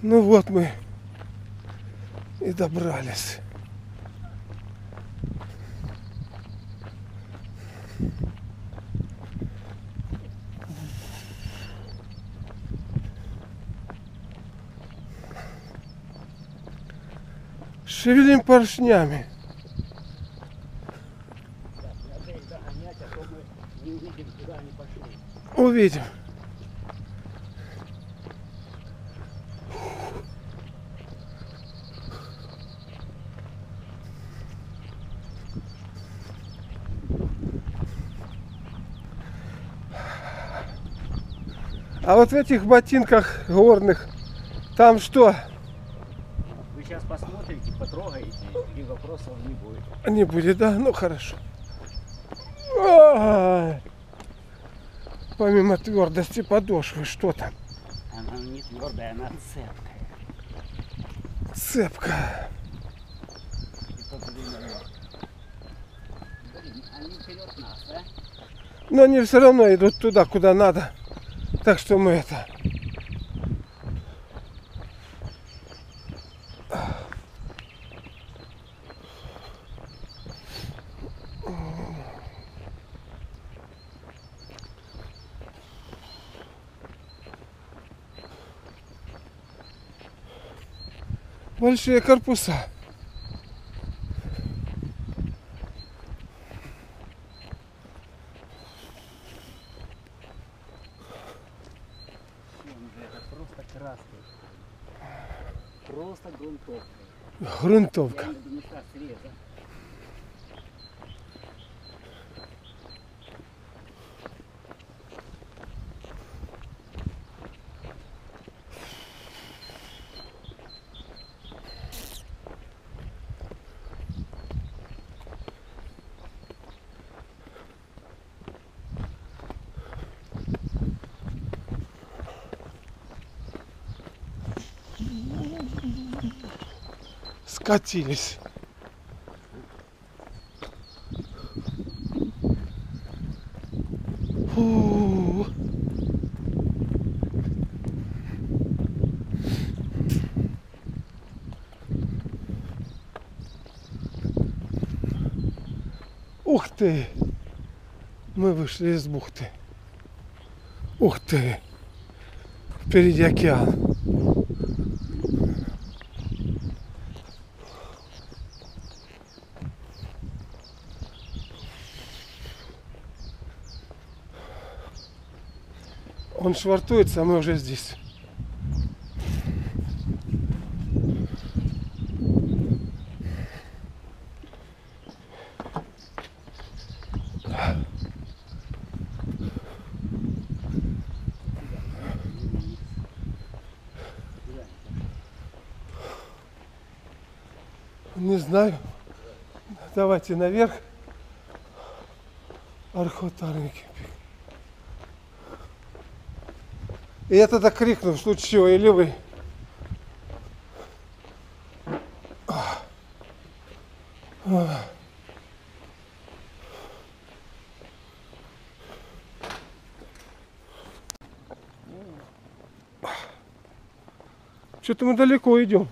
Ну вот мы и добрались. Шевелим поршнями. Увидим, А вот в этих ботинках горных, там что? Вы сейчас посмотрите, потрогаете, и вопросов не будет. Не будет, да? Ну хорошо. Ай. Помимо твердости подошвы, что там? Она не твердая, она цепкая. Цепка. А? Но они все равно идут туда, куда надо. Так что мы это... Большие корпуса. Просто краской. Просто грунтовка. Грунтовка. Я не места Скатились. Ух ты! Мы вышли из бухты. Ух ты! Впереди океан. Он швартуется, а мы уже здесь. Не знаю. Давайте наверх. Архотарники. И я тогда крикнул, в случае или вы. Что-то мы далеко идем.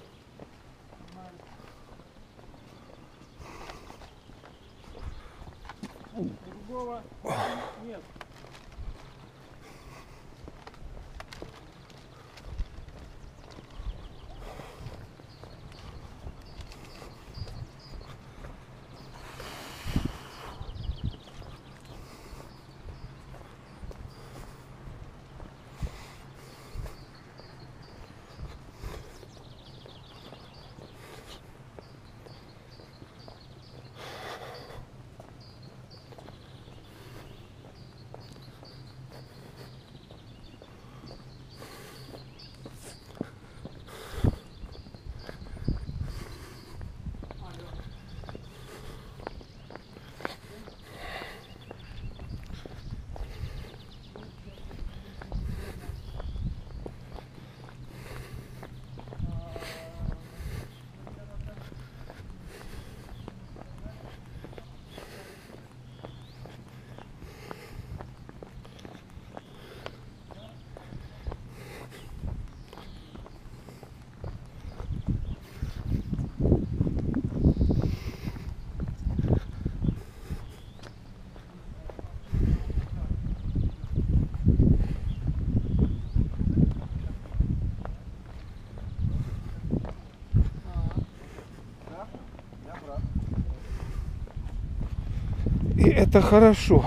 И это хорошо,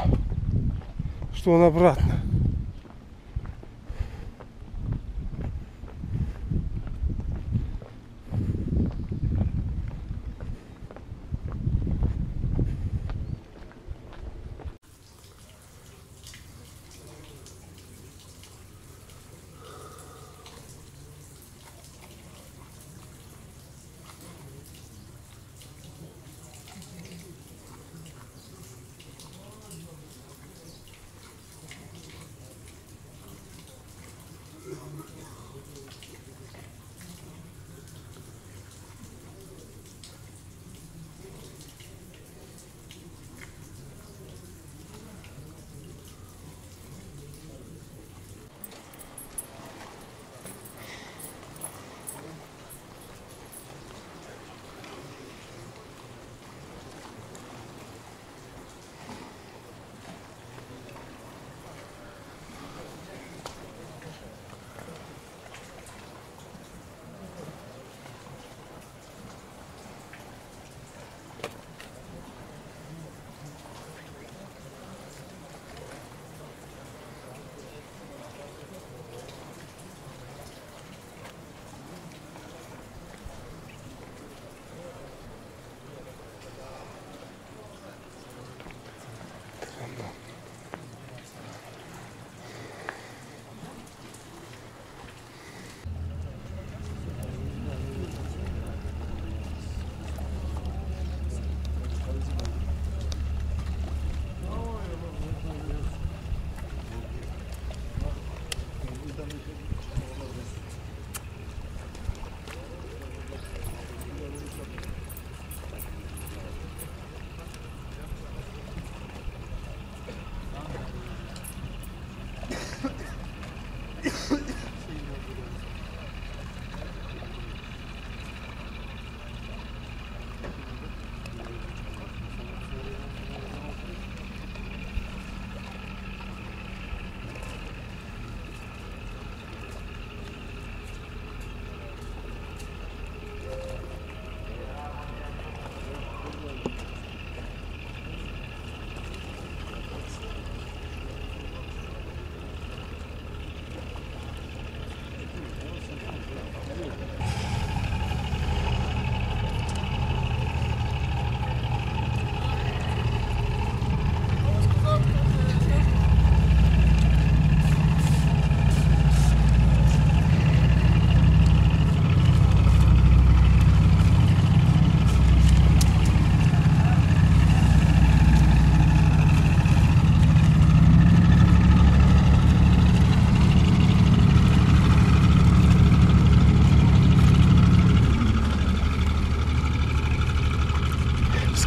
что он обратно.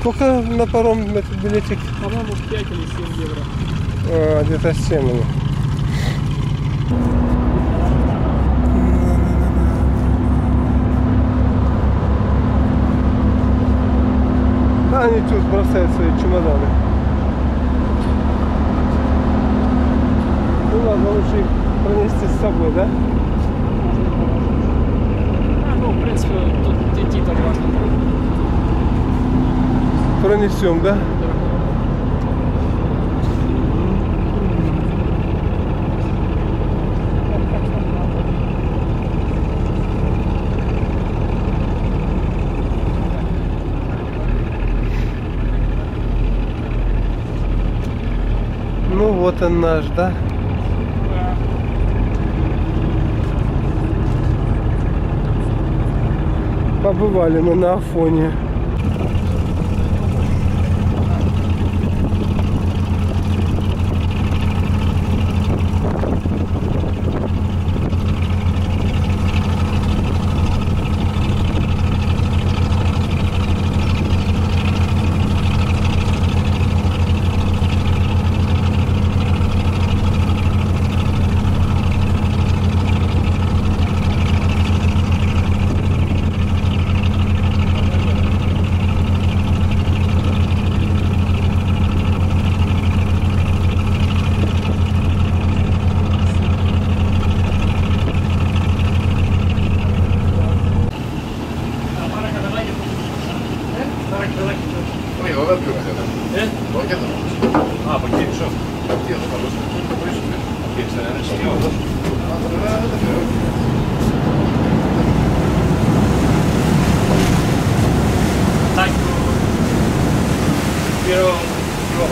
Сколько на паром этот билетик? По-моему, 5 или 7 евро. А, где-то 7 они. А они тут бросают свои чемоданы. Ну ладно, лучше их пронести с собой, да? А, ну, в принципе, тут идти так важно. Пронесем, да? Ну вот он наш, да? Побывали мы на Афоне. εγώ δεν πήγα. Ε? Όχι εδώ. Α, από εκεί πίσω. Τι εδώ, από εκεί